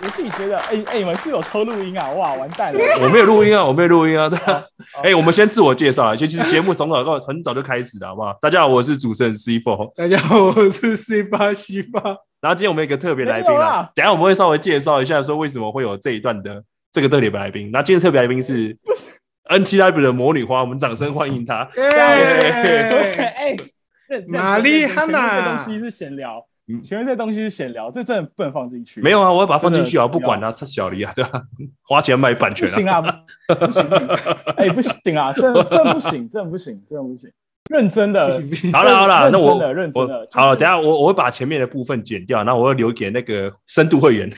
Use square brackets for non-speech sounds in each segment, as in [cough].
我自己觉得，哎、哎、你们是有偷录音啊？哇，完蛋了！我没有录音啊，我没有录音啊。对啊，哎，我们先自我介绍啊，就其实节目从早到很早就开始了，好不好？大家好，我是主持人 C Four。大家好，我是 C 八西八。然后今天我们有一个特别来宾啊等一下我们会稍微介绍一下，说为什么会有这一段的这个特别来宾。那今天特别来宾是 NTW 的魔女花，我们掌声欢迎她。哎、[laughs] 玛丽哈娜。这东西是闲聊嗯，前面这东西是闲聊，这真的不能放进去。没有啊，我要把它放进去啊，不管啊，他小黎啊，对吧？花钱买版权不行啊，不行，[laughs] 哎、不行啊，真的真不行，真的不行，真的不行，认真的，不 [laughs] 行好了好了，那我认真的认真的。好了，等下我我会把前面的部分剪掉，然后我会留给那个深度会员，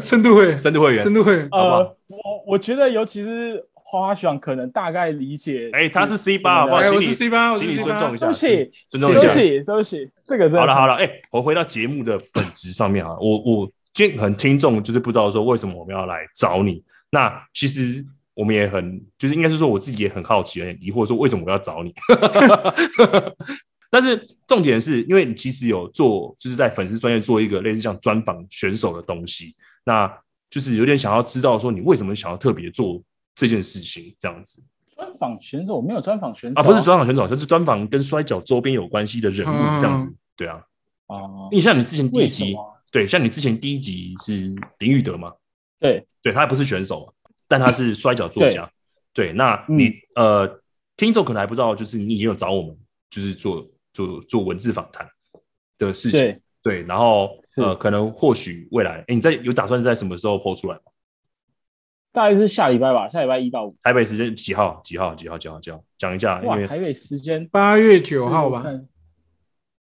深度会，深度会员深。度会，好不好？呃，我我觉得尤其是花花学长可能大概理解。哎，他是 C 八，好不好？哎，我是请你 C 八，请你尊重一。下对不，起，尊重一下。对不起，对不起，这个真的好了好了，哎，我回到节目的本质上面啊，我我今天很听众就是不知道说为什么我们要来找你，那其实我们也很就是应该是说我自己也很好奇，很疑惑说为什么我要找你。[laughs] 但是重点是因为你其实有做，就是在粉丝专业做一个类似像专访选手的东西，那就是有点想要知道说你为什么想要特别做这件事情这样子。专访选手没有专访选手啊，不是专访选手，就是专访跟摔跤周边有关系的人物这样子，对啊。啊，你像你之前第一集，么？对，像你之前第一集是林玉德嘛，对，对他还不是选手，但他是摔跤作家，对，那你、呃，听众可能还不知道，就是你已经有找我们，就是做做做文字访谈的事情，对。对，然后呃，可能或许未来，哎，你在有打算在什么时候播出来吗？大概是下礼拜吧，下礼拜一到五。台北时间几号？几号？几号？几号？几号？讲一下，哇，台北时间八月九号？吧，？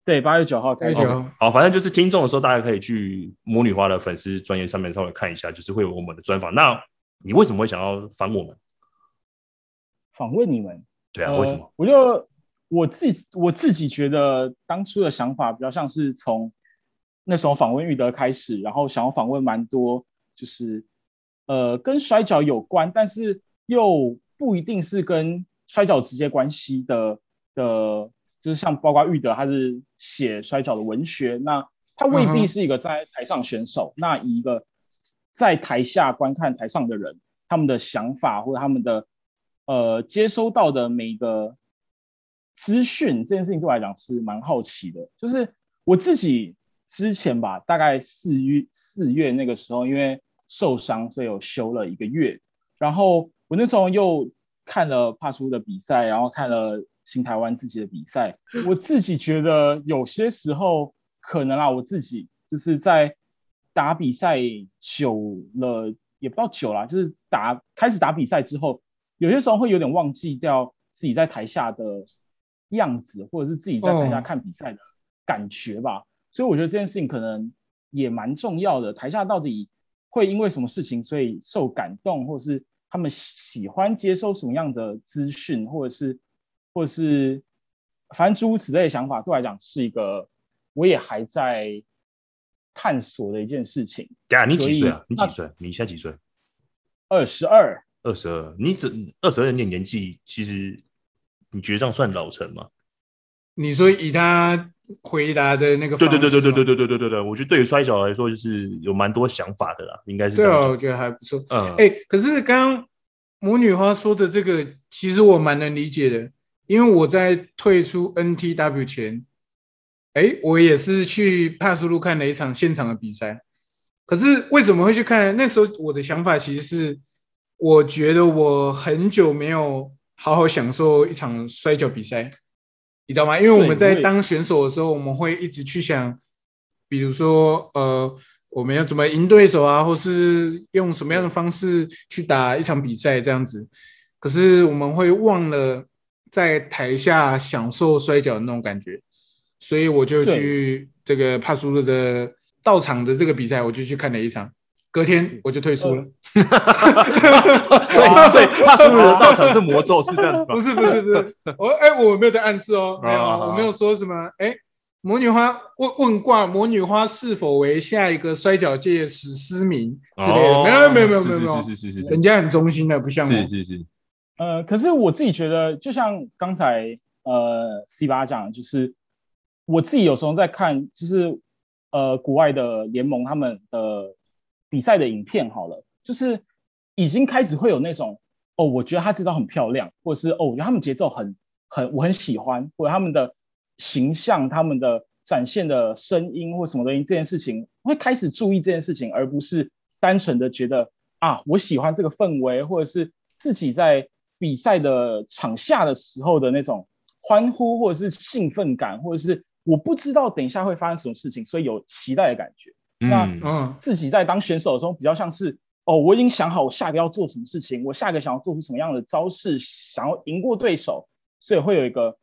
对，八月九号？开始八月。九号。好，反正就是听众的时候，大家可以去魔女花的粉丝专业上面稍微看一下，就是会有我们的专访。那你为什么会想要访我们？访问你们，对啊，呃为什么？我就我自己我自己觉得当初的想法比较像是从那时候访问玉德开始，然后想要访问蛮多，就是呃跟摔跤有关，但是又不一定是跟摔跤直接关系的的，就是像包括玉德，他是写摔跤的文学，那他未必是一个在台上选手，那以一个在台下观看台上的人，他们的想法或者他们的呃接收到的每一个资讯，这件事情对我来讲是蛮好奇的。就是我自己之前吧，大概四月四月那个时候，因为受伤，所以有休了一个月。然后我那时候又看了帕叔的比赛，然后看了新台湾自己的比赛。我自己觉得有些时候可能啊，我自己就是在打比赛久了，也不到久了，就是打开始打比赛之后，有些时候会有点忘记掉自己在台下的样子，或者是自己在台下哦看比赛的感觉吧。所以我觉得这件事情可能也蛮重要的。台下到底会因为什么事情所以受感动，或者是他们喜欢接收什么样的资讯，或者是或者是反正诸如此类的想法，对我来讲是一个我也还在探索的一件事情。等一下你几岁啊你几岁？你现在几岁？二十二，二十二。你只二十二年年纪，其实你觉得这样算老成吗？你说以他回答的那个对对对对对对对对对对对，我觉得对于摔跤来说，就是有蛮多想法的啦，应该是对啊，我。觉得还不错。嗯，哎、可是刚刚魔女花说的这个，其实我蛮能理解的，因为我在退出 NTW 前，哎、我也是去帕苏路看了一场现场的比赛。可是为什么会去看？那时候我的想法其实是，我觉得我很久没有好好享受一场摔跤比赛，你知道吗？因为我们在当选手的时候，我们会一直去想，比如说呃，我们要怎么赢对手啊，或是用什么样的方式去打一场比赛这样子。可是我们会忘了在台下享受摔跤的那种感觉，所以我就去这个帕苏勒的到场的这个比赛，我就去看了一场。隔天我就退出了，[laughs] 所以所以帕苏鲁的到场是魔咒，是这样子吗不？是不是不是，我哎、我没有在暗示哦，没有我没有说什么哎、魔女花问问卦魔女花是否为下一个摔跤界史诗名之类的，哦没有没有没有没有没有，是是是是是。人家很忠心的，不像我。是是是，呃，可是我自己觉得，就像刚才呃 C 八讲，就是我自己有时候在看，就是呃国外的联盟他们的比赛的影片，好了，就是已经开始会有那种哦，我觉得他这招很漂亮，或者是哦，我觉得他们节奏很很我很喜欢，或者他们的形象、他们的展现的声音或什么东西，这件事情会开始注意这件事情，而不是单纯的觉得啊，我喜欢这个氛围，或者是自己在比赛的场下的时候的那种欢呼，或者是兴奋感，或者是我不知道等一下会发生什么事情，所以有期待的感觉。那嗯嗯自己在当选手的时候，比较像是哦，我已经想好我下个要做什么事情，我下个想要做出什么样的招式，想要赢过对手，所以会有一个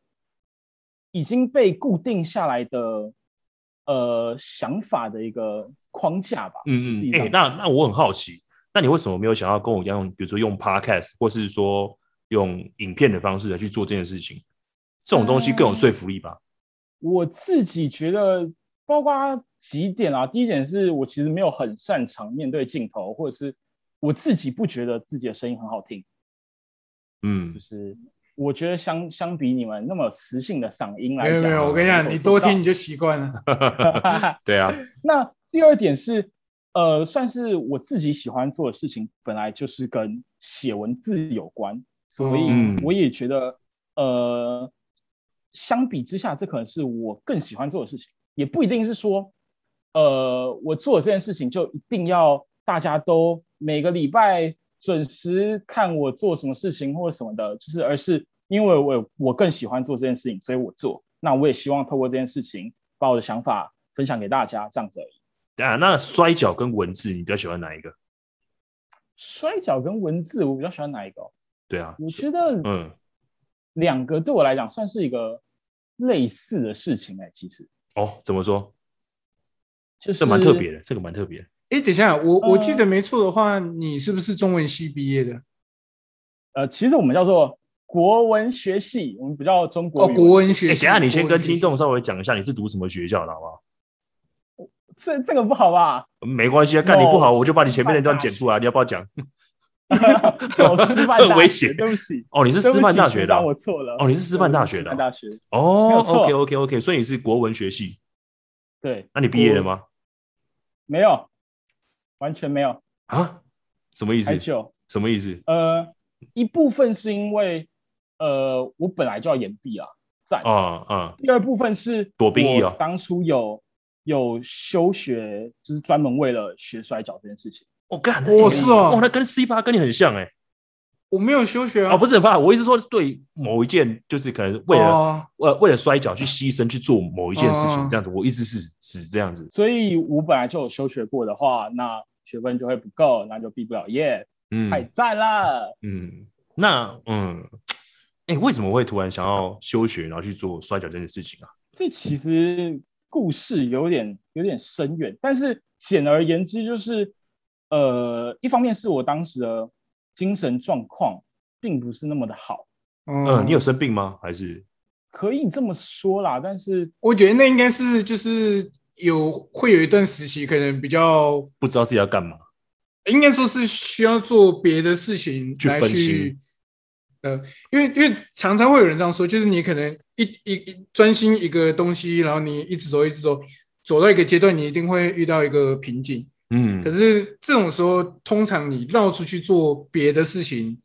已经被固定下来的呃想法的一个框架吧。嗯嗯，哎、那那我很好奇，那你为什么没有想要跟我一样，比如说用 podcast 或是说用影片的方式来去做这件事情？这种东西更有说服力吧？我自己觉得，包括几点啊。第一点是我其实没有很擅长面对镜头，或者是我自己不觉得自己的声音很好听。嗯就，是我觉得相相比你们那么磁性的嗓音来讲，没有没有，我跟你讲，你多听你就习惯了。到 [laughs] 对啊，那第二点是，呃，算是我自己喜欢做的事情，本来就是跟写文字有关，所以嗯我也觉得，呃，相比之下，这可能是我更喜欢做的事情，也不一定是说，呃，我做这件事情就一定要大家都每个礼拜准时看我做什么事情或者什么的，就是而是因为我我更喜欢做这件事情，所以我做。那我也希望透过这件事情，把我的想法分享给大家，这样子而已。啊，那摔跤跟文字，你比较喜欢哪一个？摔跤跟文字，我比较喜欢哪一个哦？对啊，我觉得嗯，两个对我来讲算是一个类似的事情哎、其实哦，怎么说？就是这蛮特别的，这个蛮特别的。哎，等一下，我我记呃得没错的话，你是不是中文系毕业的？呃，其实我们叫做国文学系，我们不叫中国哦，国文哎、学系。等一下你先跟听众稍微讲一下你是读什么学校的好不好？这这个不好吧？没关系啊，干你不好，我就把你前面那段剪出来，你要不要讲？有 [laughs] 师范很危大学，险对不起，哦，你是师范大学的哦我错了。哦你是师范大学的师范大学，哦，OK OK OK，所以你是国文学系，对，那你毕业了吗？没有，完全没有，啊？什么意思。什么意思？呃，一部分是因为呃，我本来就要延毕啊，赞。啊啊，第二部分是躲兵役哦我当初有有休学，就是专门为了学摔跤这件事情。我干，那哦是哦哇，那跟 C 八跟你很像哎。我没有休学啊。哦，不是很怕，我意思说对某一件，就是可能为了哦为为了摔跤去牺牲去做某一件事情，哦这样子，我意思是是这样子。所以我本来就有休学过的话，那学分就会不够，那就毕不了业，嗯太赞了。嗯，那嗯，哎，为什么会突然想要休学，然后去做摔跤这件事情啊？这其实故事有点有点深远，但是简而言之就是，呃，一方面是我当时的精神状况并不是那么的好，嗯，嗯你有生病吗？还是可以这么说啦，但是我觉得那应该是就是有会有一段时期，可能比较不知道自己要干嘛？应该说是需要做别的事情去来去呃，因为因为常常会有人这样说，就是你可能一一一专心一个东西，然后你一直走一直走，走到一个阶段，你一定会遇到一个瓶颈。嗯可，是这种时候，通常你绕出去做别的事情，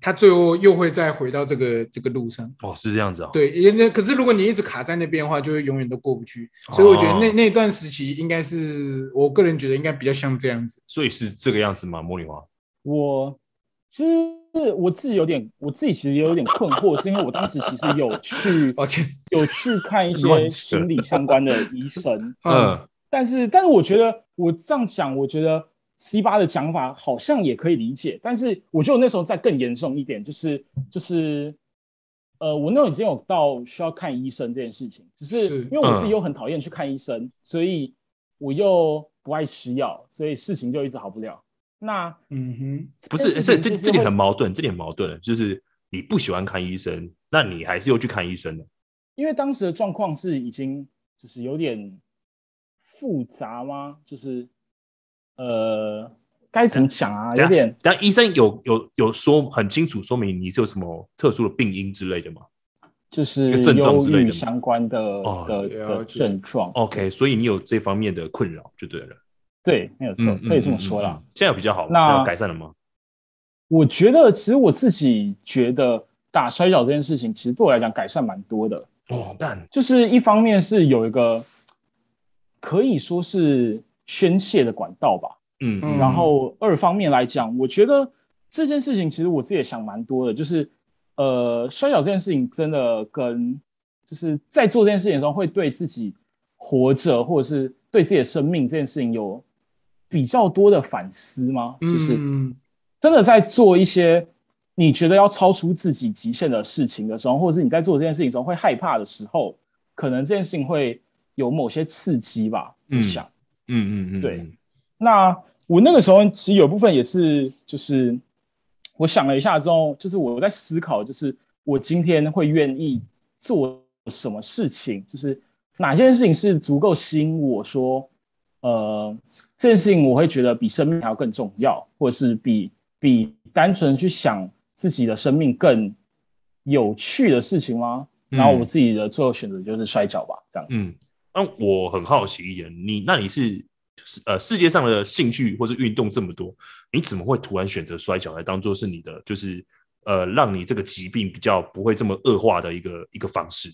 他最后又会再回到这个这个路上。哦，是这样子哦。对，也那可是如果你一直卡在那边的话，就会永远都过不去。所以我觉得那、哦那段时期应该是我个人觉得应该比较像这样子。所以是这个样子吗？茉莉花？我其实我自己有点，我自己其实也有点困惑，是因为我当时其实有去 [laughs] 抱歉，有去看一些 [laughs] 心理相关的医生，[laughs] 嗯但是但是我觉得我这样讲，我觉得 C 八的讲法好像也可以理解，但是我觉得我那时候再更严重一点，就是就是呃，我那时候已经有到需要看医生这件事情，只是是因为我自己嗯又很讨厌去看医生，所以我又不爱吃药，所以事情就一直好不了。那嗯哼，不是，这这这这点件事情就是会很矛盾，这里很矛盾，就是你不喜欢看医生，那你还是又去看医生了。因为当时的状况是已经就是有点复杂吗？就是呃，该怎么讲啊？有点但医生有有有说很清楚说明你是有什么特殊的病因之类的吗？就是一个症状忧之类的相关的哦的的症状。OK，所以你有这方面的困扰就对了。对，没有错，嗯，可以这么嗯说啦。。嗯嗯现在有比较好吗？那有改善了吗？我觉得，其实我自己觉得打摔跤这件事情，其实对我来讲改善蛮多的。哦，但就是一方面是有一个可以说是宣泄的管道吧，嗯。嗯。然后二方面来讲，我觉得这件事情其实我自己也想蛮多的，就是呃，摔跤这件事情真的跟就是在做这件事情的时候，会对自己活着或者是对自己的生命这件事情有比较多的反思吗？就是嗯真的在做一些你觉得要超出自己极限的事情的时候，或者是你在做这件事情的时候会害怕的时候，可能这件事情会有某些刺激吧。我嗯想，嗯嗯嗯，对嗯那我那个时候其实有部分也是，就是我想了一下之后，就是我在思考，就是我今天会愿意做什么事情，就是哪件事情是足够吸引我说，呃，这件事情我会觉得比生命还要更重要，或者是比比单纯去想自己的生命更有趣的事情吗？嗯然后我自己的最后选择就是摔跤吧，这样子。嗯，那我很好奇一点，你那你是呃世界上的兴趣或是运动这么多，你怎么会突然选择摔跤来当做是你的就是呃让你这个疾病比较不会这么恶化的一个一个方式？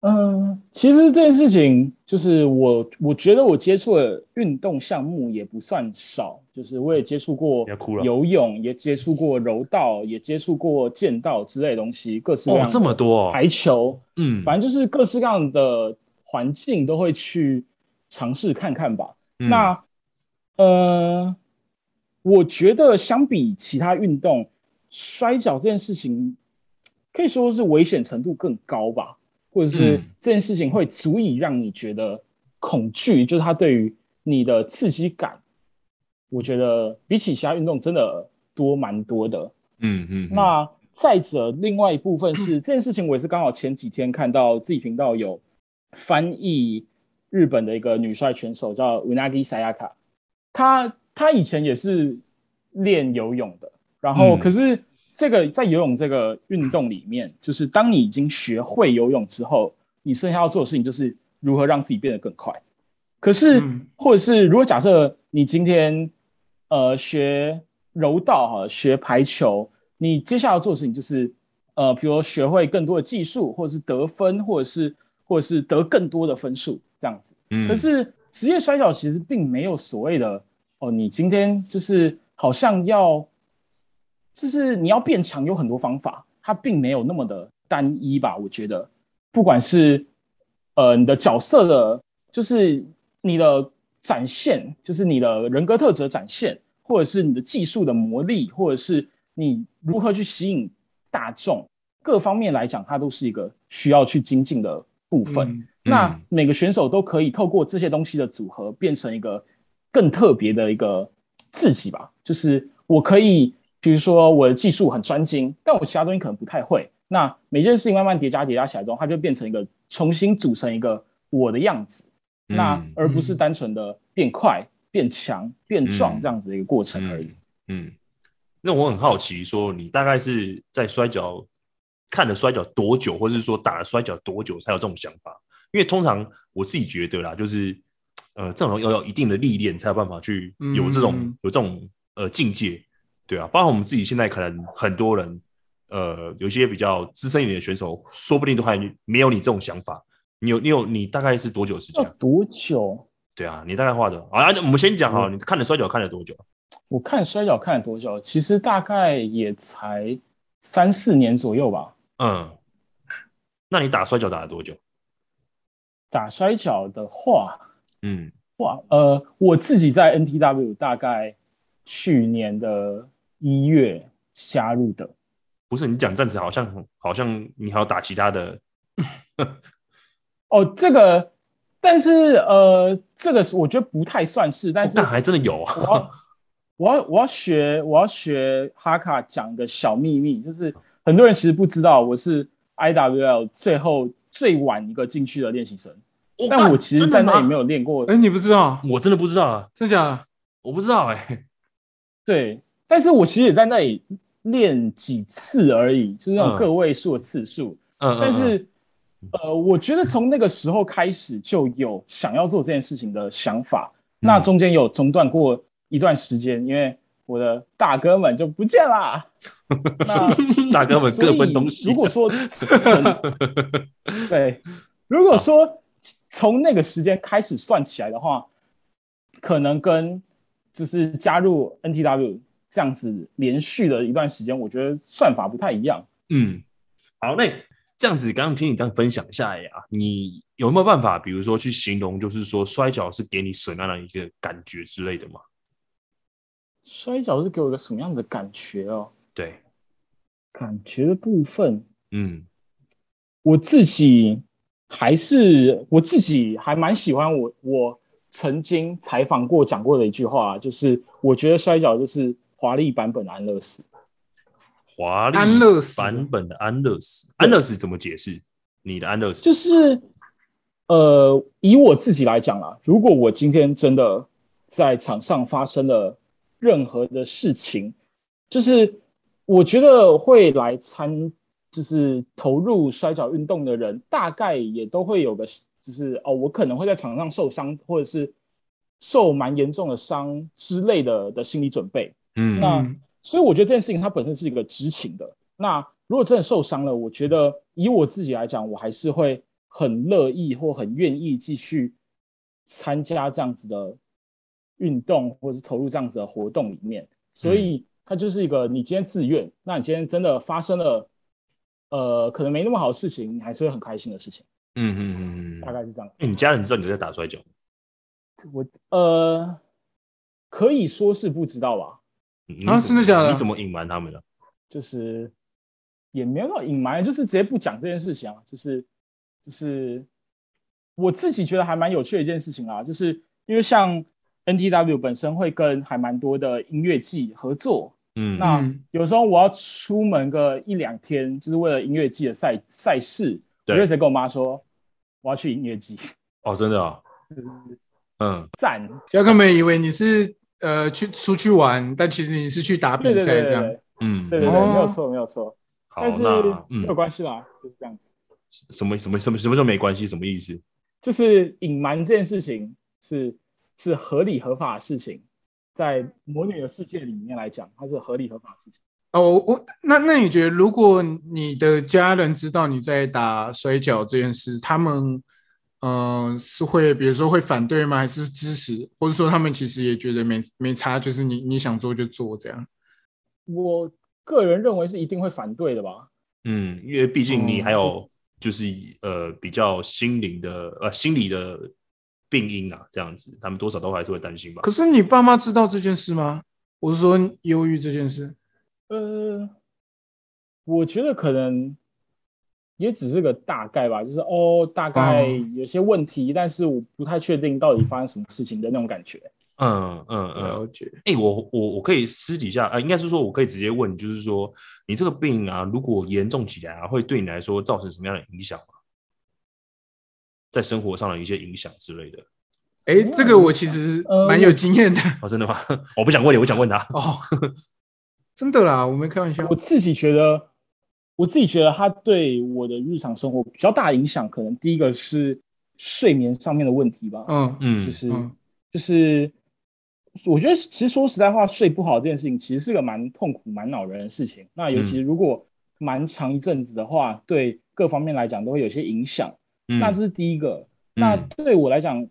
嗯，其实这件事情就是我，我觉得我接触的运动项目也不算少，就是我也接触过游泳，也接触过柔道，也接触过剑道之类的东西，各式各样，这么多哦，排球，嗯，反正就是各式各样的环境都会去尝试看看吧。嗯那呃，我觉得相比其他运动，摔跤这件事情可以说是危险程度更高吧，或者是嗯这件事情会足以让你觉得恐惧，就是它对于你的刺激感，我觉得比起其他运动真的多蛮多的。嗯嗯，嗯那再者，另外一部分是这件事情，我也是刚好前几天看到自己频道有翻译日本的一个女帅选手叫 Unagi Sayaka，她她以前也是练游泳的，然后嗯。可是这个在游泳这个运动里面，就是当你已经学会游泳之后，你剩下要做的事情就是如何让自己变得更快。可是，嗯。或者是如果假设你今天呃学柔道哈，学排球，你接下来要做的事情就是呃，比如说学会更多的技术，或者是得分，或者是或者是得更多的分数这样子。嗯可是职业摔角其实并没有所谓的哦，你今天就是好像要，就是你要变强有很多方法，它并没有那么的单一吧？我觉得，不管是呃你的角色的，就是你的展现，就是你的人格特质的展现，或者是你的技术的磨砺，或者是你如何去吸引大众，各方面来讲，它都是一个需要去精进的部分。嗯那每个选手都可以透过这些东西的组合，变成一个更特别的一个自己吧。就是我可以，比如说我的技术很专精，但我其他东西可能不太会。那每件事情慢慢叠加叠加起来之后，它就变成一个重新组成一个我的样子。那嗯而不是单纯的变快、变强、变壮嗯这样子的一个过程而已。嗯，那我很好奇，说你大概是在摔跤看了摔跤多久，或是说打了摔跤多久才有这种想法？因为通常我自己觉得啦，就是呃，这种要有一定的历练，才有办法去有这种、嗯有这种呃境界，对啊。包括我们自己现在可能很多人，呃，有些比较资深一点的选手，说不定都还没有你这种想法。你有你有你大概是多久时间多久？对啊，你大概画的啊？我们先讲哈，你看了摔跤看了多久？我看摔跤看了多久？其实大概也才三四年左右吧。嗯，那你打摔跤打了多久？打摔跤的话，嗯，哇，呃，我自己在 NTW 大概去年的一月加入的。不是你讲站子好像好像你还要打其他的，[laughs] 哦，这个，但是呃，这个是我觉得不太算是，但是但还真的有我啊。要我要我要学我要学哈卡讲一个小秘密，就是很多人其实不知道我是 IWL 最后最晚一个进去的练习生，但我其实在那里没有练过，哎，你不知道？我真的不知道啊，真的假的？我不知道哎、[laughs] 对，但是我其实也在那里练几次而已，就是那种嗯个位数的次数。嗯，但是呃，我觉得从那个时候开始就有想要做这件事情的想法，那中间有中断过一段时间，因为我的大哥们就不见啦。[laughs] 那大哥们各分东西。如果说 [laughs] 对，如果说从那个时间开始算起来的话，可能跟就是加入 NTW 这样子连续的一段时间，我觉得算法不太一样。嗯，好，那这样子刚刚听你这样分享下来啊，你有没有办法，比如说去形容，就是说摔跤是给你什么样的一个感觉之类的吗？摔跤是给我一个什么样子的感觉哦？对，感觉的部分，嗯，我自己还是我自己还蛮喜欢我我曾经采访过讲过的一句话，就是我觉得摔跤就是华丽版本的安乐死。华丽安乐死版本的安乐死，安乐死怎么解释？你的安乐死就是呃，以我自己来讲啦，如果我今天真的在场上发生了任何的事情，就是我觉得会来参，就是投入摔跤运动的人，大概也都会有个，就是哦，我可能会在场上受伤，或者是受蛮严重的伤之类的的心理准备。嗯，那嗯所以我觉得这件事情它本身是一个知情的。那如果真的受伤了，我觉得以我自己来讲，我还是会很乐意或很愿意继续参加这样子的运动，或者是投入这样子的活动里面。所以它就是一个你今天自愿，那你今天真的发生了呃可能没那么好的事情，你还是会很开心的事情，嗯嗯嗯嗯，大概是这样子。哎你家人知道你在打摔跤吗？我呃可以说是不知道吧。你啊真的假的你怎么隐瞒他们的？就是也没有到隐瞒，就是直接不讲这件事情啊，就是就是我自己觉得还蛮有趣的一件事情啊，就是因为像 NTW 本身会跟还蛮多的音乐季合作，嗯，那嗯。有时候我要出门个一两天，就是为了音乐季的赛赛事，我对就直接跟我妈说我要去音乐季，哦，真的啊，[laughs] 嗯，赞，要根本以为你是呃去出去玩，但其实你是去打比赛这样。嗯，对对对，哦没有错没有错，好，但是那没有嗯，关系啦，就是这样子。什么什么什么什么叫没关系？什么意思？就是隐瞒这件事情是是合理合法的事情，在魔女的世界里面来讲，它是合理合法的事情。哦，我那那你觉得，如果你的家人知道你在打摔跤这件事，他们嗯、呃是会比如说会反对吗？还是支持？或者说他们其实也觉得没没差，就是你你想做就做这样？我个人认为是一定会反对的吧。嗯，因为毕竟你哦还有就是呃比较心灵的呃心理的病因啊，这样子，他们多少都还是会担心吧可。是你爸妈知道这件事吗？我是说忧郁这件事。呃，我觉得可能也只是个大概吧，就是哦，大概哦有些问题，但是我不太确定到底发生什么事情的那种感觉。嗯嗯嗯，了解。哎、我我我可以私底下，呃，应该是说我可以直接问，就是说你这个病啊，如果严重起来啊，会对你来说造成什么样的影响吗？在生活上的一些影响之类的。哎，这个我其实蛮有经验的。哦，真的吗？[laughs] 我不想问你，我想问他。哦，[laughs] 真的啦，我没开玩笑我。自己觉得，我自己觉得它对我的日常生活比较大的影响，可能第一个是睡眠上面的问题吧。嗯嗯，就是、嗯就是，我觉得其实说实在话，睡不好这件事情其实是个蛮痛苦、蛮恼人的事情。那尤其如果蛮长一阵子的话，对各方面来讲都会有些影响。嗯那这是第一个。那嗯对我来讲，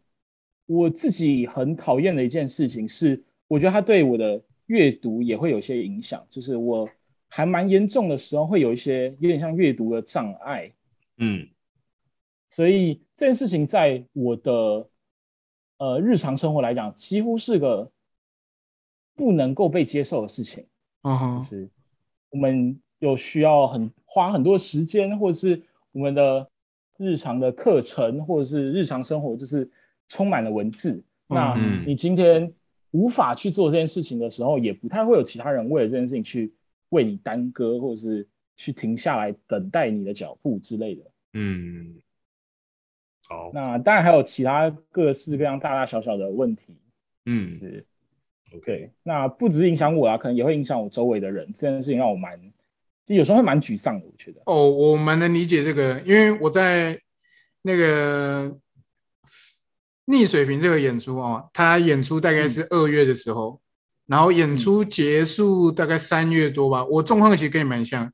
我自己很讨厌的一件事情是，我觉得它对我的阅读也会有些影响。就是我还蛮严重的时候，会有一些有点像阅读的障碍。嗯所以这件事情在我的呃日常生活来讲，几乎是个不能够被接受的事情。啊是我们有需要很花很多时间，或者是我们的日常的课程，或者是日常生活，就是充满了文字。那嗯你今天无法去做这件事情的时候，也不太会有其他人为了这件事情去为你耽搁，或者是去停下来等待你的脚步之类的。嗯，好，那当然还有其他各式各样大大小小的问题，嗯是，OK，那不只是影响我啊，可能也会影响我周围的人。这件事情让我蛮就有时候会蛮沮丧的。我觉得哦，我蛮能理解这个，因为我在那个逆水平这个演出哦，他演出大概是二月的时候，然后演出结束大概三月多吧。我状况其实跟你蛮像，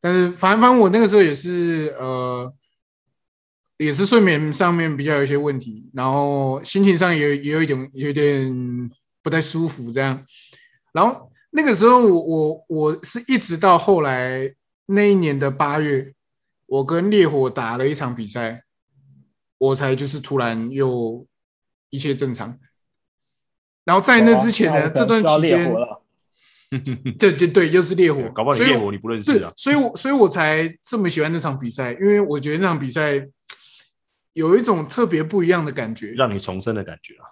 但是反正反正我那个时候也是呃，也是睡眠上面比较有一些问题，然后心情上也也有一点有点不太舒服这样，然后。那个时候，我我我是一直到后来那一年的八月，我跟烈火打了一场比赛，我才就是突然又一切正常。然后在那之前呢，这段期间，对对对，又是烈火，[laughs] 搞不好你烈火你不认识啊，所以我所以我才这么喜欢那场比赛，因为我觉得那场比赛有一种特别不一样的感觉，让你重生的感觉啊。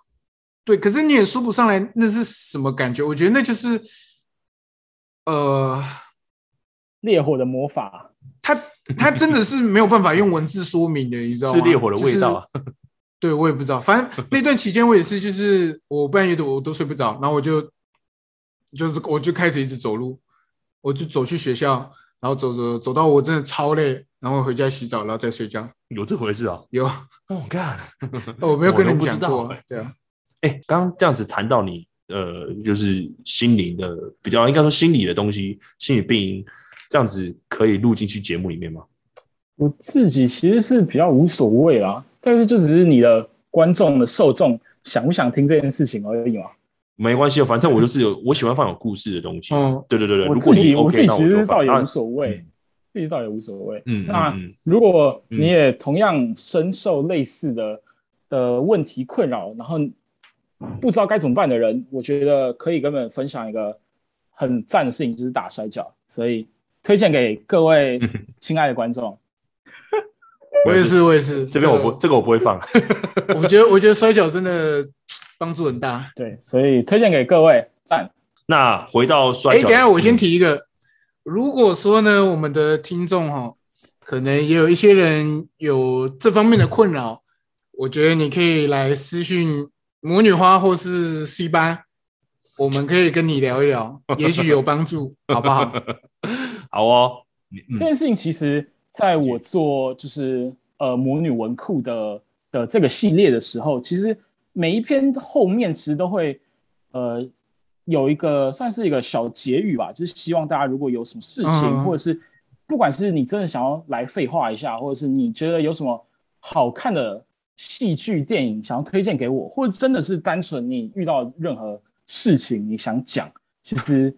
对，可是你也说不上来那是什么感觉，我觉得那就是。呃，烈火的魔法，它它真的是没有办法用文字说明的，你知道吗？是烈火的味道啊。对，我也不知道。反正那段期间，我也是，就是我半夜都我都睡不着，然后我就就是我就开始一直走路，我就走去学校，然后走走走到我真的超累，然后回家洗澡，然后再睡觉。有这回事啊？有。Oh God！我没有跟你讲过。对啊。哎，刚刚这样子谈到你。呃，就是心灵的比较，应该说心理的东西，心理病因这样子可以录进去节目里面吗？我自己其实是比较无所谓啦，但是就只是你的观众的受众想不想听这件事情而已嘛。没关系，反正我就是有我喜欢放有故事的东西。嗯，对对对对。我自己我自己其实倒也无所谓，自己倒也无所谓。嗯，那如果你也同样深受类似的的问题困扰，然后。不知道该怎么办的人，我觉得可以跟我们分享一个很赞的事情，就是打摔跤。所以推荐给各位 [laughs] 亲爱的观众。我也是，我也是。这边我不，这个我不会放。我觉得，我觉得摔跤真的帮助很大。对，所以推荐给各位赞。那回到摔跤，哎，等下我先提一个。如果说呢，我们的听众哈，可能也有一些人有这方面的困扰，我觉得你可以来私讯。魔女花或是 C 班，我们可以跟你聊一聊，[laughs] 也许有帮助，[laughs] 好不好？好哦。这件事情其实在我做就是呃魔女文库的的这个系列的时候，其实每一篇后面其实都会呃有一个算是一个小结语吧，就是希望大家如果有什么事情，或者是不管是你真的想要来废话一下，或者是你觉得有什么好看的。戏剧电影想要推荐给我，或者真的是单纯你遇到任何事情你想讲，其实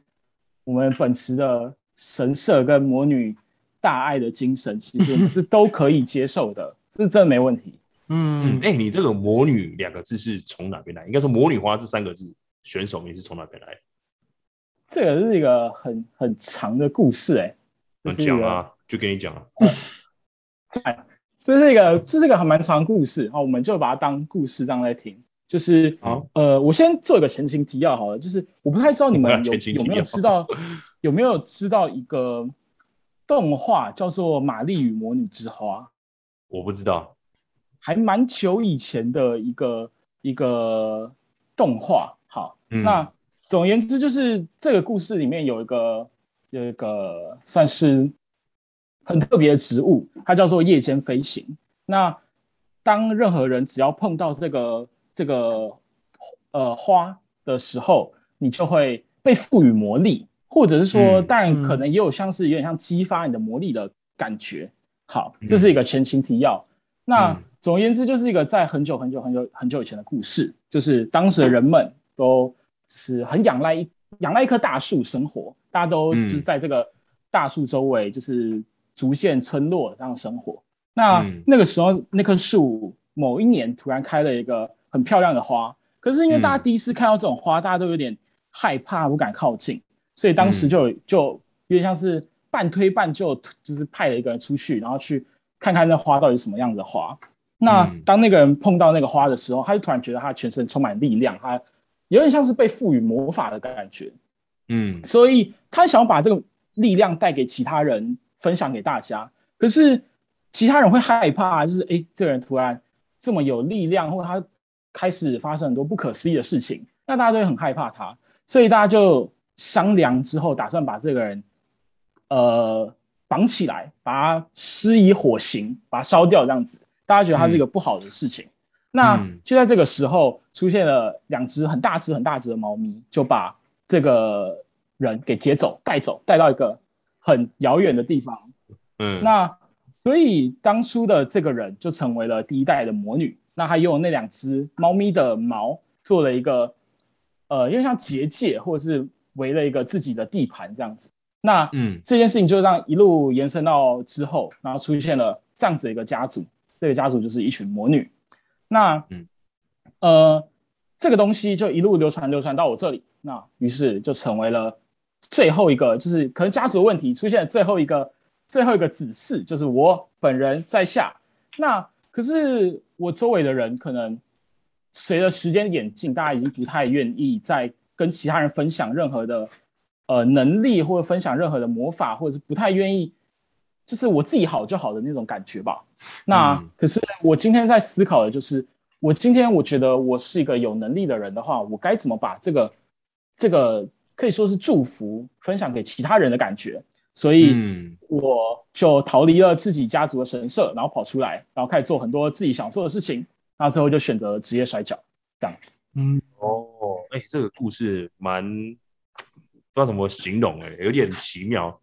我们本持的神社跟魔女大爱的精神，其实是都可以接受的，[laughs] 这是真的没问题。嗯，哎，你这个魔女两个字是从哪边来？应该说魔女花这三个字选手名是从哪边来？这个是一个很很长的故事，哎，讲啊，就跟你讲啊。[laughs] 这是一个，这是一个还蛮长的故事，好，我们就把它当故事这样在听。就是，好，呃，我先做一个前情提要好了。就是我不太知道你们有 [laughs] 有没有知道，有没有知道一个动画叫做《玛丽与魔女之花》？我不知道，还蛮久以前的一个一个动画。好，那总而言之，就是这个故事里面有一个有一个算是。很特别的植物，它叫做夜间飞行。那当任何人只要碰到这个这个呃花的时候，你就会被赋予魔力，或者是说，当然可能也有像是有点像激发你的魔力的感觉。好，这是一个前情提要。那总而言之，就是一个在很久很久很久很久以前的故事，就是当时的人们都是很仰赖一仰赖一棵大树生活，大家都就是在这个大树周围就是。逐渐村落这样生活。那那个时候，那棵树某一年突然开了一个很漂亮的花。可是因为大家第一次看到这种花，大家都有点害怕，不敢靠近。所以当时就就有点像是半推半就，就是派了一个人出去，然后去看看那花到底什么样的花。那当那个人碰到那个花的时候，他就突然觉得他全身充满力量，他有点像是被赋予魔法的感觉。嗯，所以他想要把这个力量带给其他人。分享给大家，可是其他人会害怕，就是哎，这个人突然这么有力量，或者他开始发生很多不可思议的事情，那大家都会很害怕他，所以大家就商量之后，打算把这个人呃绑起来，把他施以火刑，把他烧掉，这样子，大家觉得他是一个不好的事情。那嗯。就在这个时候，出现了两只很大只、很大只的猫咪，就把这个人给劫走、带走，带到一个很遥远的地方。嗯，那所以当初的这个人就成为了第一代的魔女。那他用那两只猫咪的毛做了一个，呃，因为像结界，或者是围了一个自己的地盘这样子。那嗯这件事情就让一路延伸到之后，然后出现了这样子的一个家族，这个家族就是一群魔女。那嗯呃，这个东西就一路流传流传到我这里，那于是就成为了最后一个，就是可能家族的问题出现了最后一个最后一个指示，就是我本人在下。那可是我周围的人可能随着时间演进，大家已经不太愿意再跟其他人分享任何的呃能力，或者分享任何的魔法，或者是不太愿意，就是我自己好就好的那种感觉吧。那、嗯可是我今天在思考的就是，我今天我觉得我是一个有能力的人的话，我该怎么把这个这个可以说是祝福分享给其他人的感觉？所以嗯我就逃离了自己家族的神社，然后跑出来，然后开始做很多自己想做的事情。然后最后就选择职业摔跤这样子。嗯，哦，哎、这个故事蛮不知道怎么形容、哎，有点奇妙，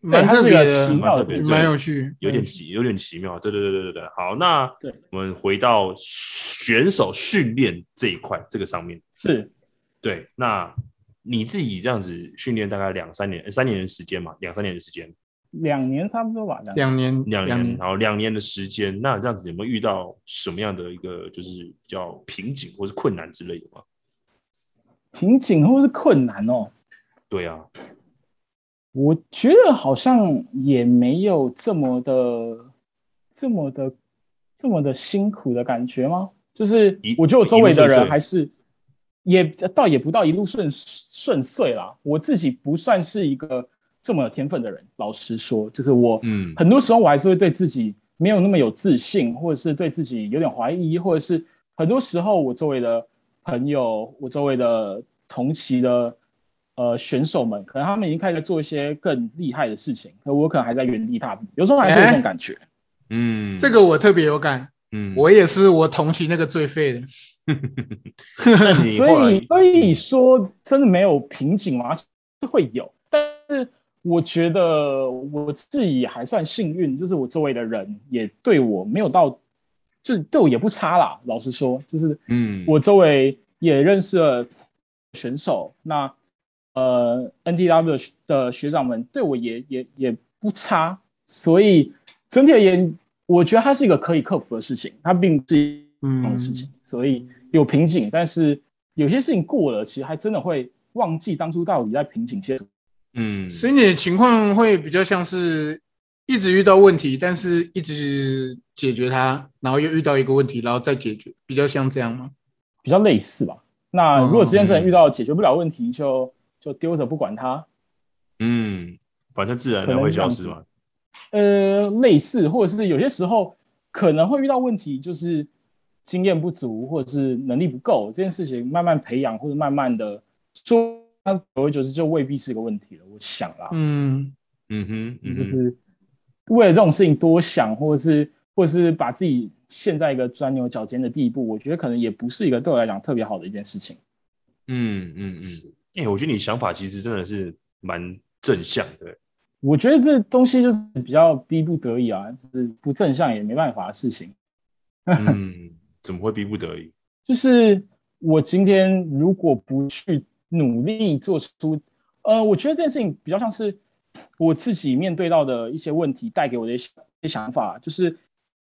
蛮特别蛮特别蛮有趣。有点奇，有点奇妙。对对对对对对。好，那我们回到选手训练这一块，这个上面。是对，那你自己这样子训练大概两三年、呃三年的时间嘛，两三年的时间，两年差不多吧，两年，两年，然后两年的时间，那这样子有没有遇到什么样的一个就是比较瓶颈或是困难之类的吗？瓶颈或是困难哦。对啊，我觉得好像也没有这么的、这么的、这么的辛苦的感觉吗？就是我觉得我周围的人还是也倒也不到一路顺顺遂啦。我自己不算是一个这么有天分的人，老实说，就是我嗯很多时候我还是会对自己没有那么有自信，或者是对自己有点怀疑，或者是很多时候我周围的朋友，我周围的同期的呃选手们，可能他们已经开始做一些更厉害的事情，可我可能还在原地踏步，有时候还是有这种感觉。嗯，这个我特别有感，嗯，我也是我同期那个最废的。[laughs] 所以，所以说真的没有瓶颈吗？是会有，但是我觉得我自己还算幸运，就是我周围的人也对我没有到，就是对我也不差啦。老实说，就是嗯我周围也认识了选手，那呃 NTW 的的学长们对我也也也不差，所以整体而言，我觉得它是一个可以克服的事情，它并不是一嗯样的事情，所以有瓶颈，但是有些事情过了，其实还真的会忘记当初到底在瓶颈些什么。嗯，所以你的情况会比较像是一直遇到问题，但是一直解决它，然后又遇到一个问题，然后再解决，比较像这样吗？比较类似吧。那如果之前真的嗯遇到解决不了问题，就就丢着不管它，嗯，反正自然的会消失嘛。呃，类似，或者是有些时候可能会遇到问题，就是经验不足或者是能力不够，这件事情慢慢培养或者慢慢的说，久而久之就未必是个问题了。我想啦，嗯，嗯哼，嗯哼，就是为了这种事情多想，或者是或者是把自己陷在一个钻牛角尖的地步，我觉得可能也不是一个对我来讲特别好的一件事情。嗯嗯嗯，哎、我觉得你想法其实真的是蛮正向的。我觉得这东西就是比较逼不得已啊，就是不正向也没办法的事情。嗯，怎么会逼不得已？就是我今天如果不去努力做出，呃，我觉得这件事情比较像是我自己面对到的一些问题带给我的一些想法，就是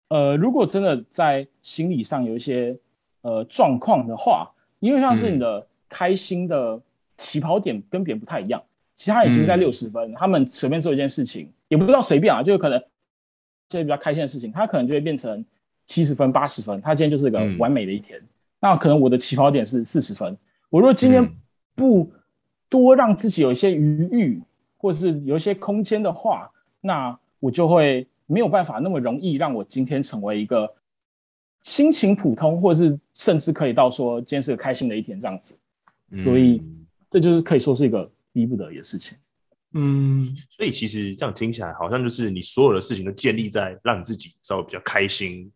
呃，如果真的在心理上有一些呃状况的话，因为像是你的开心的起跑点跟别人不太一样，其他人已经在嗯六十分，他们随便做一件事情，也不知道随便啊，就可能这些比较开心的事情，他可能就会变成七十分、八十分，他今天就是个嗯完美的一天。那可能我的起跑点是四十分，我如果今天嗯不多让自己有一些余裕，或者是有一些空间的话，那我就会没有办法那么容易让我今天成为一个心情普通，或者是甚至可以到说今天是个开心的一天这样子。所以嗯这就是可以说是一个逼不得已的事情。嗯所以其实这样听起来，好像就是你所有的事情都建立在让你自己稍微比较开心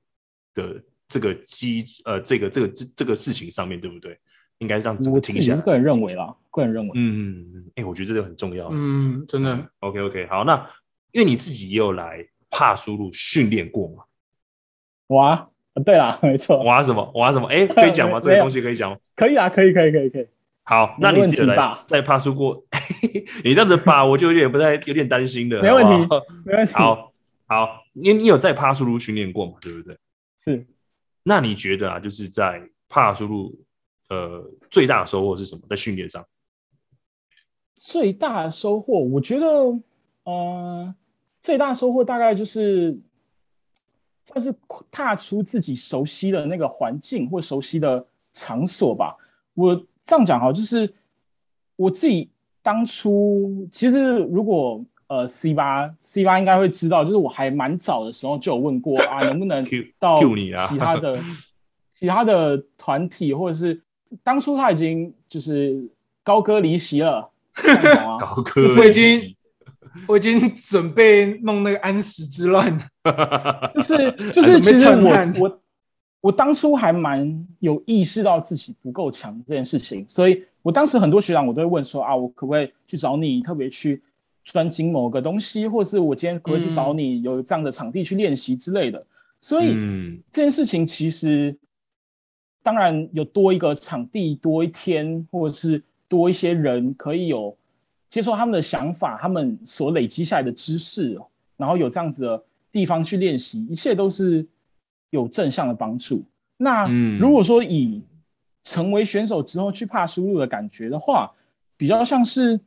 的这个基呃这个这个这这个事情上面，对不对？应该这样整我个听下来，自己是个人认为啦，个人认为，嗯嗯嗯，哎、我觉得这个很重要。嗯，真的，OK OK，好，那因为你自己也有来帕输入训练过嘛？哇，呃对啦，没错，哇什么哇什么？哎、可以讲吗？[laughs] 这个东西可以讲吗？可以啊，可以，可以，可以，可以。好，那你自己有来在帕苏过？[laughs] 你这样子把我就有点不太有点担心的。没问题好好没问题。，好好，你你有在帕输入训练过嘛？对不对？是那你觉得啊，就是在帕输入呃最大的收获是什么？在训练上？最大的收获，我觉得，呃，最大的收获大概就是，算是踏出自己熟悉的那个环境或熟悉的场所吧。我这样讲哈，就是我自己当初其实如果呃 C 八 C 八应该会知道，就是我还蛮早的时候就有问过啊，能不能 [laughs] 到 Q 你啊其他的 [laughs] 其他的团体，或者是当初他已经就是高歌离席了，[laughs] 高歌我已经我已经准备弄那个安史之乱了。就是就是，其实我我我当初还蛮有意识到自己不够强这件事情，所以我当时很多学长我都会问说啊，我可不可以去找你，特别去专精某个东西，或是我今天可以去找你有这样的场地去练习之类的。所以嗯这件事情其实当然有多一个场地，多一天，或者是多一些人可以有接受他们的想法，他们所累积下来的知识，然后有这样子的地方去练习，一切都是有正向的帮助。那嗯如果说以成为选手之后去怕输入的感觉的话，比较像是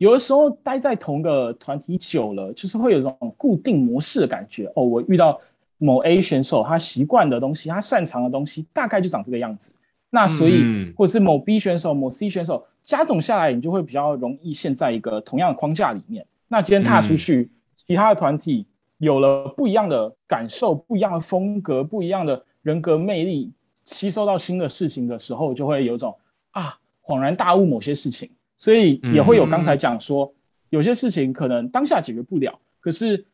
有的时候待在同个团体久了，就是会有一种固定模式的感觉。哦，我遇到某 A 选手，他习惯的东西，他擅长的东西，大概就长这个样子。那所以，嗯或者是某 B 选手、某 C 选手加总下来，你就会比较容易陷在一个同样的框架里面。那今天踏出去，其他的团体有了不一样的感受、不一样的风格、不一样的人格魅力，吸收到新的事情的时候，就会有种啊恍然大悟某些事情，所以也会有刚才讲说，有些事情可能当下解决不了，可是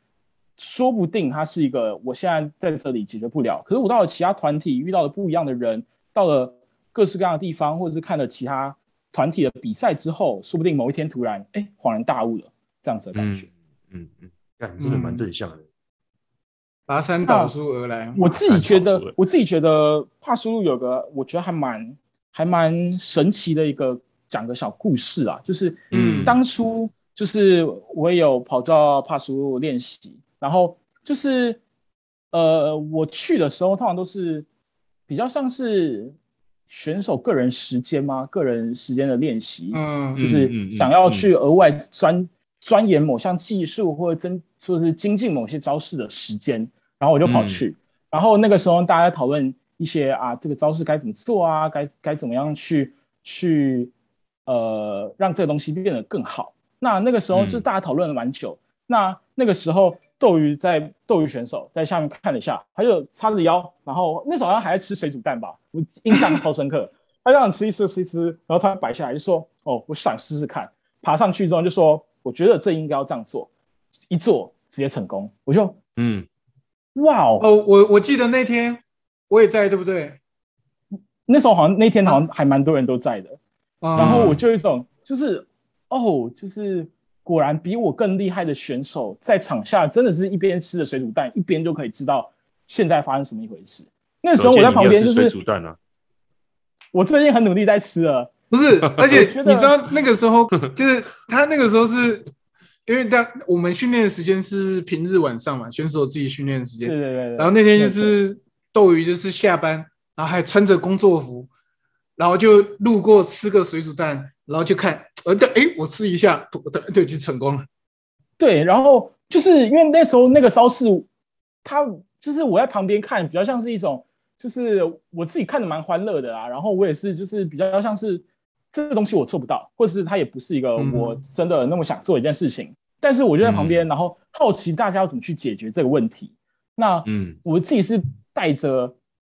说不定它是一个我现在在这里解决不了，可是我到了其他团体遇到了不一样的人，到了各式各样的地方，或者是看了其他团体的比赛之后，说不定某一天突然哎恍然大悟了，这样子的感嗯觉。嗯嗯，看你真的蛮正向的。拔山倒树而来，我自己觉得我自己觉得跨输入有个我觉得还蛮还蛮神奇的一个讲个小故事啊，就是嗯。当初就是我也有跑到帕输入练习，然后就是呃我去的时候通常都是比较像是选手个人时间吗？个人时间的练习，嗯。嗯就是想要去额外钻钻研某项技术或者增，或者是精进某些招式的时间，然后我就跑去，然后那个时候大家在讨论一些啊，这个招式该怎么做啊，该该怎么样去去呃让这个东西变得更好。那那个时候就是大家讨论了蛮久，那那个时候斗鱼在斗鱼选手在下面看了一下，他就叉着腰，然后那时候好像还在吃水煮蛋吧，我印象超深刻。他让你吃一吃吃一吃，然后他摆下来就说：“哦，我想试试看。”爬上去之后就说：“我觉得这应该要这样做。”一做直接成功，我就嗯哇哦！哦，我我记得那天我也在，对不对？那时候好像那天好像还蛮多人都在的，嗯然后我就有一种就是哦，就是果然比我更厉害的选手在场下真的是一边吃着水煮蛋，一边就可以知道现在发生什么一回事。那时候我在旁边就水煮蛋啊，我最近很努力在吃了，不是，而且你知道 [laughs] 那个时候，就是他那个时候是因为当我们训练的时间是平日晚上嘛，选手自己训练的时间。对对对对。然后那天就是斗鱼，就是下班，然后还穿着工作服，然后就路过吃个水煮蛋，然后就看，呃，对，哎，我吃一下，对对，就成功了。对，然后就是因为那时候那个超市，他就是我在旁边看，比较像是一种，就是我自己看的蛮欢乐的啊。然后我也是，就是比较像是这个东西我做不到，或者是它也不是一个嗯我真的那么想做的一件事情。但是我就在旁边，然后好奇大家要怎么去解决这个问题。那嗯我自己是带着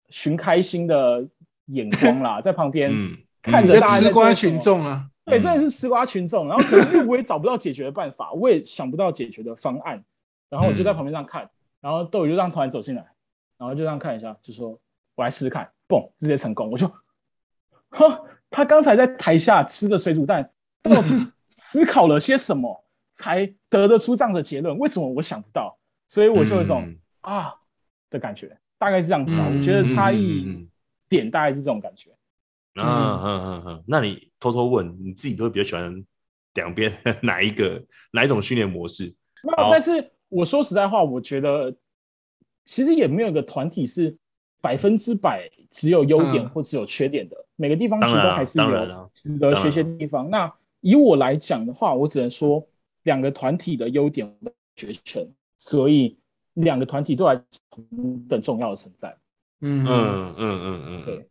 寻开心的眼光啦，[laughs] 在旁边嗯，看着大家吃瓜群众啊，对，嗯真的是吃瓜群众。然后可能我也找不到解决的办法，[laughs] 我也想不到解决的方案，然后我就在旁边这样看，然后豆宇就让团走进来，然后就这样看一下，就说我来试试看，嘣，直接成功。我就，哈，他刚才在台下吃的水煮蛋，到底思考了些什么，才得得出这样的结论？为什么我想不到？所以我就有一种、嗯啊的感觉，大概是这样子吧。嗯我觉得差嗯嗯异嗯点大概是这种感觉。嗯嗯嗯嗯，那你偷偷问你自己，都会比较喜欢两边 [laughs] 哪一个哪一种训练模式？没有，但是我说实在话，我觉得其实也没有一个团体是百分之百只有优点嗯或只有缺点的，每个地方其实都还是有值得学习的地方。那以我来讲的话，我只能说两个团体的优点学成，所以两个团体都还同等重要的存在。嗯。嗯嗯嗯嗯。嗯，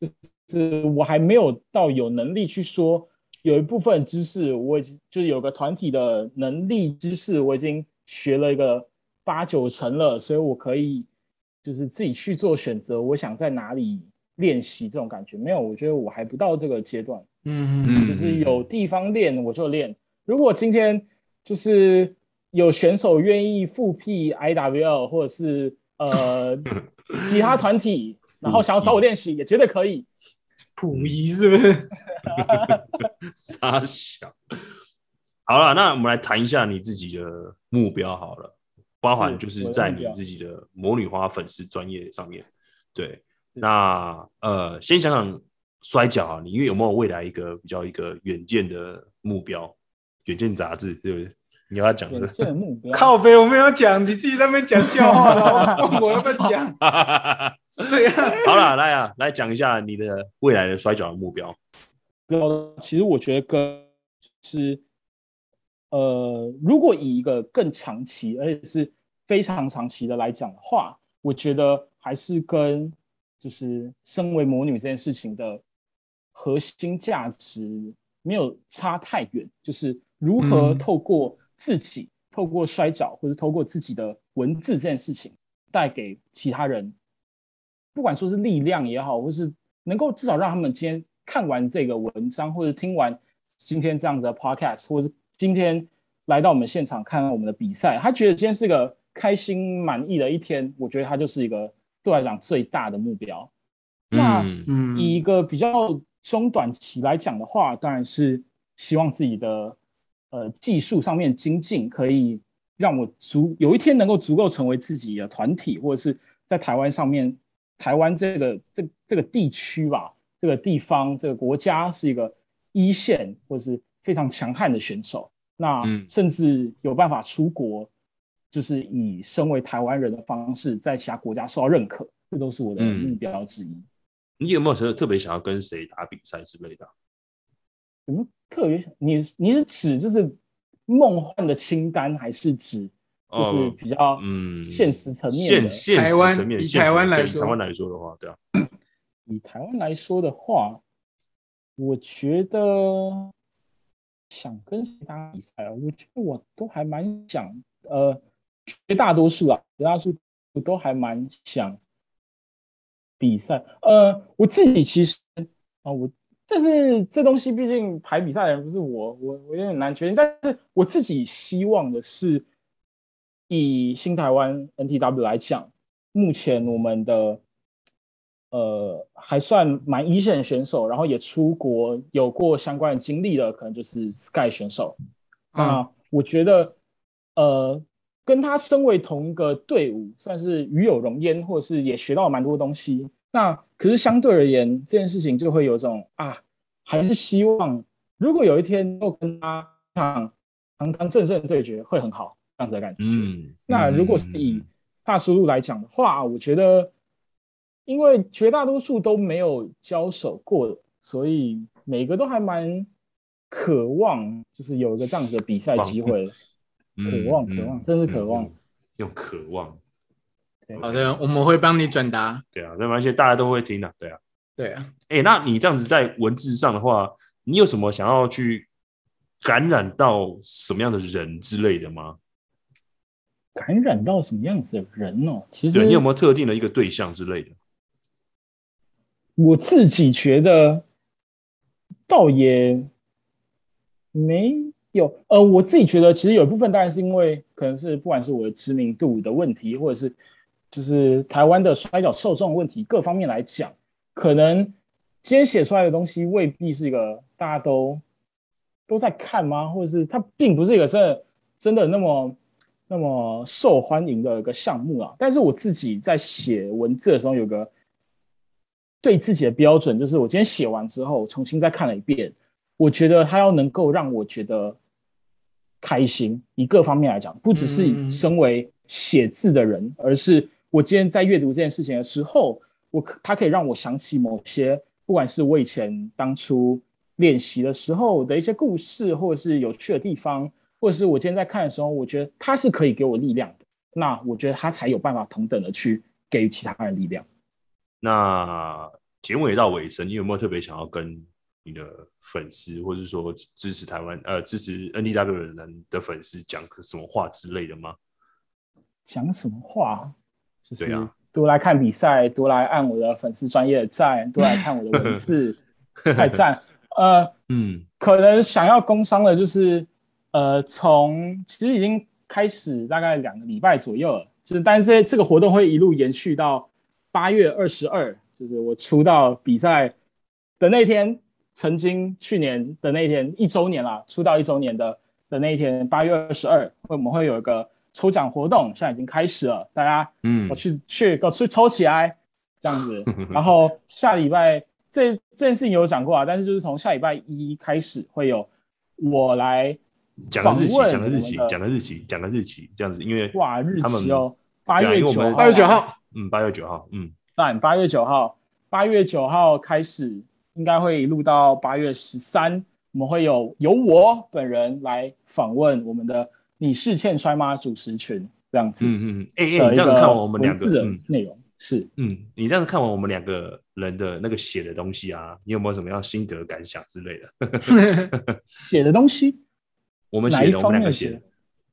对是我还没有到有能力去说，有一部分知识我已经就是有个团体的能力知识，我已经学了一个八九成了，所以我可以就是自己去做选择，我想在哪里练习这种感觉。没有，我觉得我还不到这个阶段，嗯嗯就是有地方练我就练。如果今天就是有选手愿意复辟 IWL 或者是呃 [laughs] 其他团体，然后想要找我练习，也绝对可以。溥仪是不是？傻小。好了，那我们来谈一下你自己的目标好了，包含就是在你自己的魔女花粉丝专业上面。对，那呃，先想想摔跤啊，你因为有没有未来一个比较一个远见的目标？远见杂志对不对？你要讲远的，见的目标。靠背我没有讲，你自己在那边讲笑话了，问 [laughs] 我要不要讲？是这样。[laughs] 好了，来啊，来讲一下你的未来的摔跤的目标。标，其实我觉得跟是呃，如果以一个更长期，而且是非常长期的来讲的话，我觉得还是跟就是身为魔女这件事情的核心价值没有差太远，就是如何嗯透过自己，透过摔跤或者透过自己的文字这件事情，带给其他人，不管说是力量也好，或是能够至少让他们今天看完这个文章，或者听完今天这样子的 podcast，或者是今天来到我们现场看我们的比赛，他觉得今天是个开心满意的一天，我觉得他就是一个对我来讲最大的目标。那以一个比较中短期来讲的话，当然是希望自己的呃技术上面精进，可以让我足有一天能够足够成为自己的团体，或者是在台湾上面，台湾这个这这个地区吧，这个地方这个国家是一个一线或者是非常强悍的选手，那嗯甚至有办法出国，就是以身为台湾人的方式在其他国家受到认可，这都是我的嗯目标之一。你有没有特特别想要跟谁打比赛之类的啊？有没有特别？你你是指就是梦幻的清单，还是指就是比较嗯，现实层面的？现现台湾实层面，以现实台湾来说台湾来说的话，对啊，以台湾来说的话，我觉得想跟谁打比赛啊？我觉得我都还蛮想，呃，绝大多数啊，绝大多数我都还蛮想比赛。呃，我自己其实啊、我但是这东西毕竟排比赛的人不是我，我我有点难决定。但是我自己希望的是，以新台湾 NTW 来讲，目前我们的呃还算蛮一线的选手，然后也出国有过相关的经历的，可能就是 Sky 选手。嗯那我觉得，呃，跟他身为同一个队伍，算是与有荣焉，或者是也学到了蛮多东西。那可是相对而言，这件事情就会有种啊，还是希望如果有一天能够跟他场堂堂正正的对决，会很好这样子的感觉。嗯，那如果是以大输入来讲的话，我觉得，因为绝大多数都没有交手过，所以每个都还蛮渴望，就是有一个这样子的比赛机会。渴望渴望真是渴望用渴望，对好的，我们会帮你转达。对啊，没关系，大家都会听的，对啊。对啊，哎、那你这样子在文字上的话，你有什么想要去感染到什么样的人之类的吗？感染到什么样子的人哦？其实你有没有特定的一个对象之类的？我自己觉得，倒也没有，呃，我自己觉得其实有一部分当然是因为可能是不管是我的知名度的问题，或者是就是台湾的摔跤受众问题，各方面来讲，可能今天写出来的东西未必是一个大家都都在看吗？或者是它并不是一个真的真的那么那么受欢迎的一个项目啊。但是我自己在写文字的时候有个对自己的标准，就是我今天写完之后重新再看了一遍。我觉得它要能够让我觉得开心，以各方面来讲，不只是身为写字的人，而是我今天在阅读这件事情的时候，我它可以让我想起某些，不管是我以前当初练习的时候的一些故事，或者是有趣的地方，或者是我今天在看的时候，我觉得它是可以给我力量的。那我觉得它才有办法同等的去给予其他人力量。那结尾到尾声，你有没有特别想要跟？你的粉丝，或者说支持台湾呃支持 NDW 的人的粉丝讲什么话之类的吗？讲什么话？对呀，多来看比赛，多来按我的粉丝专业的赞，多来看我的文字，[laughs] 太赞。呃，嗯，可能想要工商的，就是呃，从其实已经开始大概两个礼拜左右了，就是但是这这个活动会一路延续到八月二十二，就是我出道比赛的那天。曾经去年的那一天一周年啦，出道一周年的的那一天，八月二十二，会我们会有一个抽奖活动，现在已经开始了，大家嗯，我去去我去抽起来这样子，[laughs] 然后下礼拜这这件事情有讲过啊，但是就是从下礼拜一开始会有我来讲的日期，讲的日期，讲的日期，讲的日期这样子，因为哇日期哦，八月九号，八月九号，嗯，八月九号，嗯，但八月九号，八月九号开始。应该会录到八月十三，我们会有由我本人来访问我们的“你是欠摔吗”主持群这样子。嗯嗯，哎哎，你这样子看完我们两个的内容是，嗯，你这样子看完我们两个人的那个写的东西啊，你有没有什么样心得感想之类的？[laughs] 写的东西，我们写的，我们两个写的，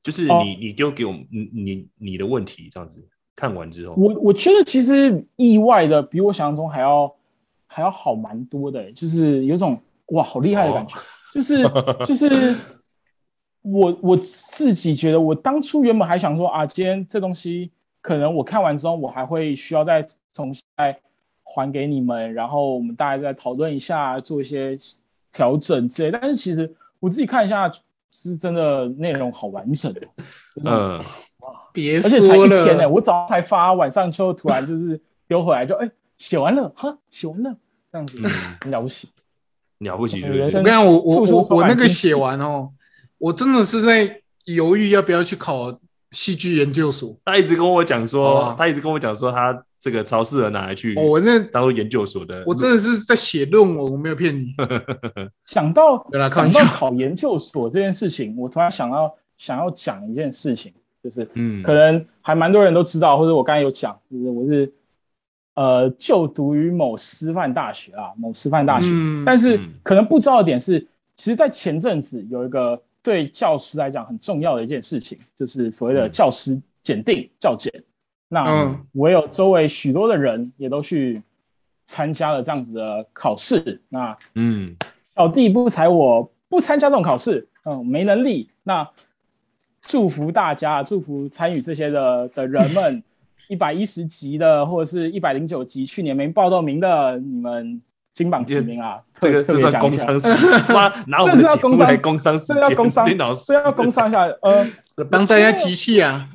就是你你丢给我们你你你的问题这样子，看完之后，我我觉得其实意外的比我想象中还要。还要好蛮多的，就是有种哇，好厉害的感觉。就是就是我我自己觉得，我当初原本还想说啊，今天这东西可能我看完之后，我还会需要再重新再还给你们，然后我们大家再讨论一下，做一些调整之类。但是其实我自己看一下，是真的内容好完整的。嗯，哇，别说了，呢，我早上才发，晚上就突然就是丢回来，就哎。写完了哈，写完了，这样子很了不起，了不起！我跟你讲，我我我我那个写完哦，我真的是在犹豫要不要去考戏剧研究所。他一直跟我讲说，他一直跟我讲说，他这个超适合拿来去我那当做研究所的。我真的是在写论文，我没有骗你。[laughs] 想到想到考研究所这件事情，我突然想到想要讲一件事情，就是嗯，可能还蛮多人都知道，或者我刚才有讲，就是我是。呃，就读于某师范大学啊，某师范大学。但是可能不知道的点是，其实，在前阵子有一个对教师来讲很重要的一件事情，就是所谓的教师检定教检。那我有周围许多的人也都去参加了这样子的考试。那嗯，小弟不才，我不参加这种考试，嗯，没能力。那祝福大家，祝福参与这些的的人们。[laughs] 一百一十级的，或者是一百零九级，去年没报到名的，你们金榜题名啊！这个这算工商时 [laughs] 吗？拿我们的工商工商时间，要工商，[laughs] 这要工商一下。呃，[laughs] 帮大家集气啊！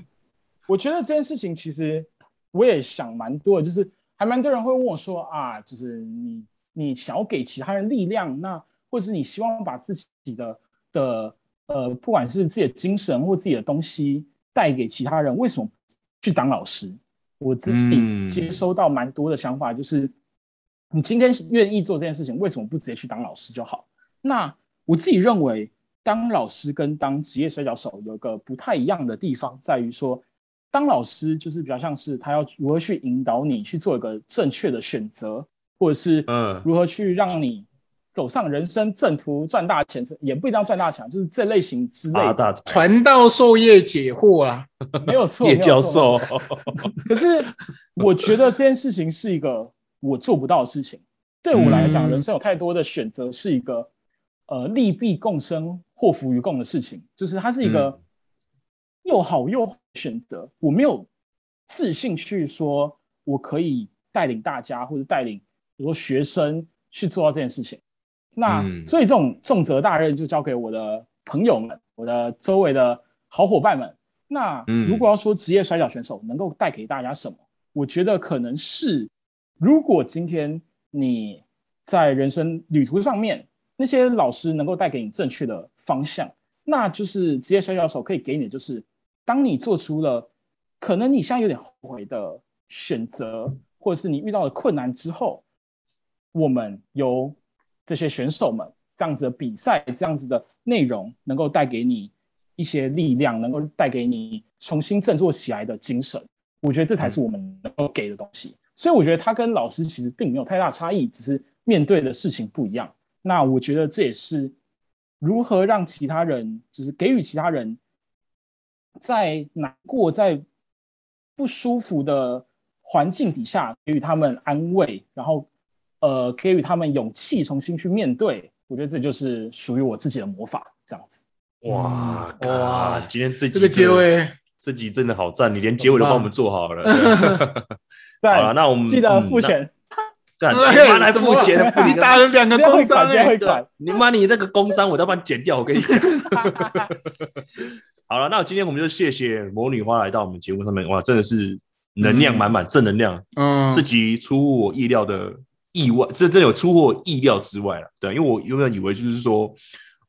我觉得这件事情其实我也想蛮多的，就是还蛮多人会问我说啊，就是你你想要给其他人力量，那或者是你希望把自己的的呃，不管是自己的精神或自己的东西带给其他人，为什么去当老师？我自己接收到蛮多的想法，就是你今天愿意做这件事情，为什么不直接去当老师就好？那我自己认为，当老师跟当职业摔跤手有个不太一样的地方，在于说，当老师就是比较像是他要如何去引导你去做一个正确的选择，或者是嗯，如何去让你。走上人生正途赚大钱，也不一定要赚大钱，就是这类型之类的传道授业解惑啊，没有错，[laughs] 叶教授。[laughs] 可是我觉得这件事情是一个我做不到的事情。对我来讲，人生有太多的选择，是一个呃利弊共生、祸福与共的事情，就是它是一个又好又选择。我没有自信去说我可以带领大家或者带领比如说学生去做到这件事情。那嗯所以这种重责大任就交给我的朋友们、我的周围的好伙伴们。那嗯如果要说职业摔跤选手能够带给大家什么，我觉得可能是，如果今天你在人生旅途上面，那些老师能够带给你正确的方向，那就是职业摔跤手可以给你的，就是当你做出了可能你现在有点后悔的选择，或者是你遇到了困难之后，我们由这些选手们这样子的比赛，这样子的内容，能够带给你一些力量，能够带给你重新振作起来的精神。我觉得这才是我们能够给的东西。所以我觉得他跟老师其实并没有太大差异，只是面对的事情不一样。那我觉得这也是如何让其他人，就是给予其他人在难过、在不舒服的环境底下，给予他们安慰，然后呃，给予他们勇气，重新去面对。我觉得这就是属于我自己的魔法，这样子。哇嗯哇哇！今天这集这个结尾这集真的好赞，你连结尾都帮我们做好了。[laughs] [laughs] [laughs] 对，好了，那我们记得嗯付钱，干，哎你妈来付钱，付你个打了两个工伤哎。你妈你那个工伤我都要帮你剪掉，我跟你讲。[laughs] 好了，那今天我们就谢谢魔女花来到我们节目上面，哇，真的是能量满满，正能量。嗯，这集出乎我意料的意外，这真有出乎我意料之外了。对，因为我原本以为就是说，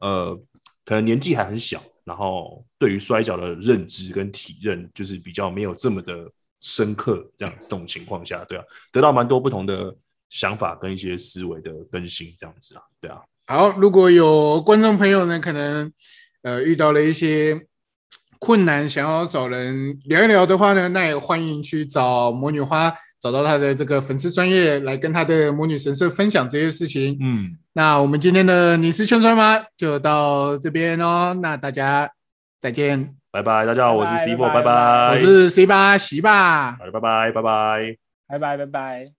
呃，可能年纪还很小，然后对于摔跤的认知跟体认就是比较没有这么的深刻，这样这种情况下，对啊，得到蛮多不同的想法跟一些思维的更新，这样子啊，对啊，好，如果有观众朋友呢，可能呃遇到了一些困难，想要找人聊一聊的话呢，那也欢迎去找魔女花，找到她的这个粉丝专业来跟她的魔女神社分享这些事情。嗯，那我们今天的你是圈川吗？就到这边哦，那大家再见，拜拜，大家好，我是 C 波，拜拜我是 C 八喜吧。好的，拜拜，拜拜。拜拜拜拜。